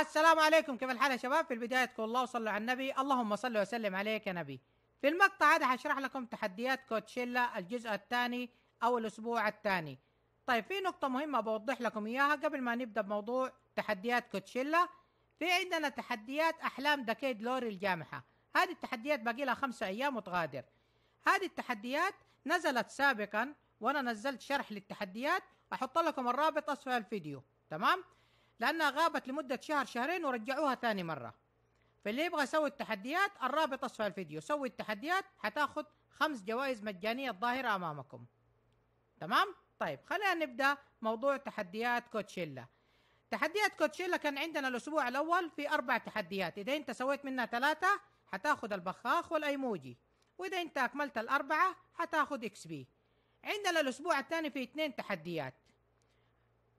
السلام عليكم. كيف الحال يا شباب؟ في البداية تقول الله وصلوا على النبي. اللهم صل وسلم عليك يا نبي. في المقطع هذا هشرح لكم تحديات كوتشيلا الجزء الثاني أو الأسبوع الثاني. طيب في نقطة مهمة بوضح لكم إياها قبل ما نبدأ بموضوع تحديات كوتشيلا. في عندنا تحديات أحلام دكيد لوري الجامحة. هذه التحديات باقي لها خمسة أيام وتغادر. هذه التحديات نزلت سابقا وأنا نزلت شرح للتحديات أحط لكم الرابط أسفل الفيديو. تمام؟ لأنها غابت لمدة شهر شهرين ورجعوها ثاني مرة. فاللي يبغى يسوي التحديات الرابط أسفل الفيديو. سوي التحديات حتاخد خمس جوائز مجانية الظاهرة أمامكم. تمام؟ طيب خلينا نبدأ موضوع تحديات كوتشيلا. تحديات كوتشيلا كان عندنا الأسبوع الأول في أربع تحديات. إذا أنت سويت منها ثلاثة حتاخد البخاخ والأيموجي وإذا أنت أكملت الأربعة حتاخد XP. عندنا الأسبوع الثاني في اثنين تحديات.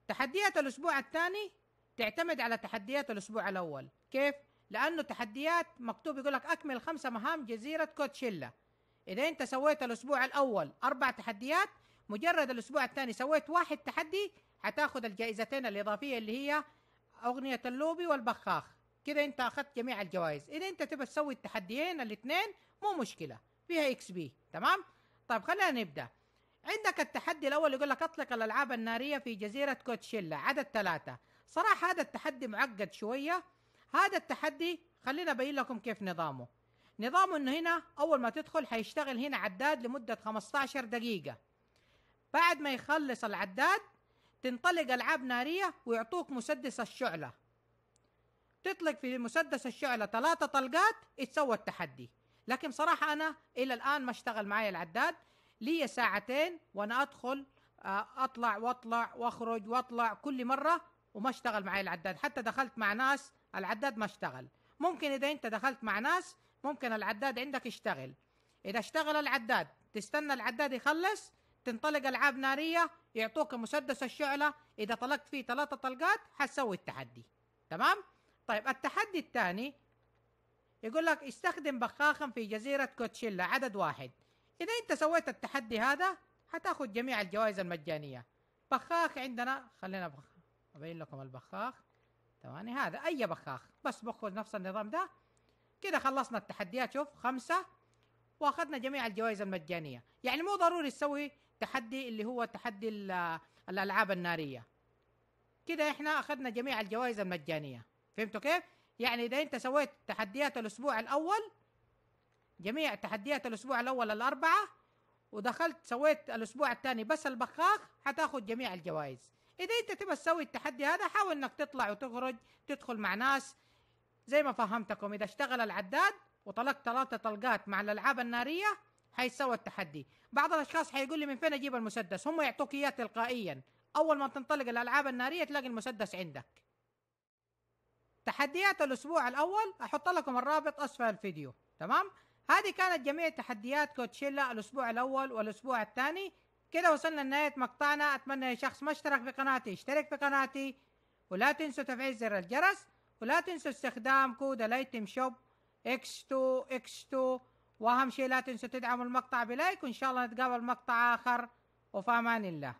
تحديات الأسبوع الثاني تعتمد على تحديات الأسبوع الأول. كيف؟ لأنه تحديات مكتوب يقول لك أكمل خمسة مهام جزيرة كوتشيلا إذا أنت سويت الأسبوع الأول أربع تحديات مجرد الأسبوع الثاني سويت واحد تحدي حتاخد الجائزتين الإضافية اللي هي أغنية اللوبي والبخاخ. كده أنت أخذت جميع الجوائز. إذا أنت تبى تسوي التحديين الاثنين مو مشكلة. فيها إكس بي تمام؟ طيب خلينا نبدأ. عندك التحدي الأول يقول لك أطلق الألعاب النارية في جزيرة كوتشيلا. عدد ثلاثة. صراحة هذا التحدي معقد شوية. هذا التحدي خلينا أبين لكم كيف نظامه. نظامه إنه هنا أول ما تدخل حيشتغل هنا عداد لمدة 15 دقيقة. بعد ما يخلص العداد تنطلق ألعاب نارية ويعطوك مسدس الشعلة. تطلق في مسدس الشعلة ثلاثة طلقات يتسوى التحدي. لكن صراحة أنا إلى الآن ما اشتغل معي العداد. لي ساعتين وأنا أدخل آه، أطلع وأطلع وأخرج وأطلع كل مرة وما اشتغل معي العداد. حتى دخلت مع ناس العداد ما اشتغل. ممكن إذا أنت دخلت مع ناس ممكن العداد عندك يشتغل. إذا اشتغل العداد تستنى العداد يخلص تنطلق ألعاب نارية يعطوك مسدس الشعلة. إذا طلقت فيه ثلاثة طلقات حتسوي التحدي. تمام؟ طيب التحدي الثاني يقول لك استخدم بخاخا في جزيرة كوتشيلا عدد واحد. إذا أنت سويت التحدي هذا حتاخد جميع الجوائز المجانية. بخاخ عندنا خلينا بخ... أبين لكم البخاخ. ثواني هذا أي بخاخ؟ بس باخذ نفس النظام ده. كده خلصنا التحديات شوف خمسة. وأخذنا جميع الجوائز المجانية. يعني مو ضروري تسوي تحدي اللي هو تحدي ال- الألعاب النارية. كده إحنا أخذنا جميع الجوائز المجانية. فهمتوا كيف؟ يعني إذا أنت سويت تحديات الأسبوع الأول جميع تحديات الأسبوع الأول الأربعة ودخلت سويت الأسبوع الثاني بس البخاخ حتاخد جميع الجوائز. إذا أنت تبى تسوي التحدي هذا حاول إنك تطلع وتخرج تدخل مع ناس. زي ما فهمتكم إذا اشتغل العداد وطلقت ثلاثة طلقات مع الألعاب النارية حيسوى التحدي. بعض الأشخاص حيقول لي من فين أجيب المسدس؟ هم يعطوك إياه تلقائيا. أول ما تنطلق الألعاب النارية تلاقي المسدس عندك. تحديات الأسبوع الأول أحط لكم الرابط أسفل الفيديو تمام؟ هذه كانت جميع تحديات كوتشيلا الأسبوع الأول والأسبوع الثاني. كده وصلنا لنهاية مقطعنا. أتمنى يا شخص ما اشترك في قناتي يشترك في قناتي. ولا تنسوا تفعيل زر الجرس. ولا تنسوا استخدام كود الأيتم شوب X2 X2 وأهم شيء لا تنسوا تدعموا المقطع بلايك. وإن شاء الله نتقابل مقطع آخر. وفي أمان الله.